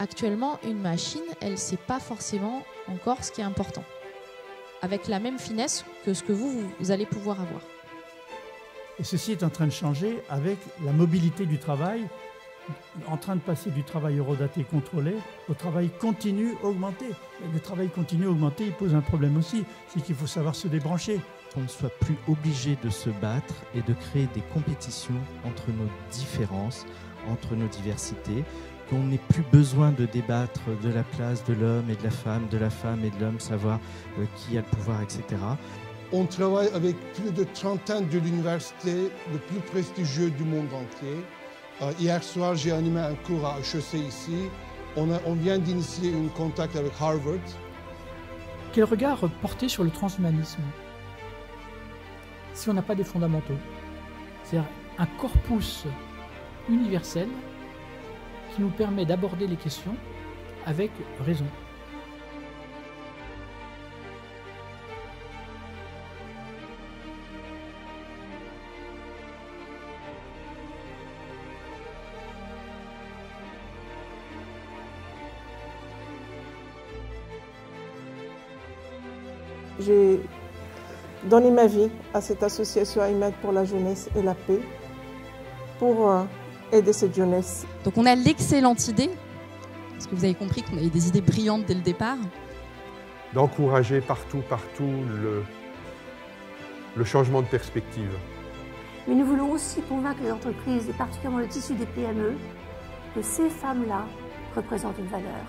Actuellement, une machine, elle ne sait pas forcément encore ce qui est important, avec la même finesse que ce que vous, vous, allez pouvoir avoir. Et ceci est en train de changer avec la mobilité du travail, en train de passer du travail eurodaté contrôlé au travail continu augmenté. Et le travail continu augmenté, il pose un problème aussi, c'est qu'il faut savoir se débrancher. qu'on ne soit plus obligé de se battre et de créer des compétitions entre nos différences, entre nos diversités, qu'on n'ait plus besoin de débattre de la place de l'homme et de la femme, de la femme et de l'homme, savoir euh, qui a le pouvoir, etc. On travaille avec plus de trentaine de l'université le plus prestigieux du monde entier. Euh, hier soir, j'ai animé un cours à HEC ici. On, a- on vient d'initier un contact avec Harvard. Quel regard porter sur le transhumanisme si on n'a pas des fondamentaux? C'est-à-dire un corpus universel qui nous permet d'aborder les questions avec raison. J'ai donné ma vie à cette association IMED pour la jeunesse et la paix pour euh, aider cette jeunesse. Donc on a l'excellente idée, parce que vous avez compris qu'on avait des idées brillantes dès le départ, d'encourager partout, partout le, le changement de perspective. Mais nous voulons aussi convaincre les entreprises, et particulièrement le tissu des PME, que ces femmes-là représentent une valeur.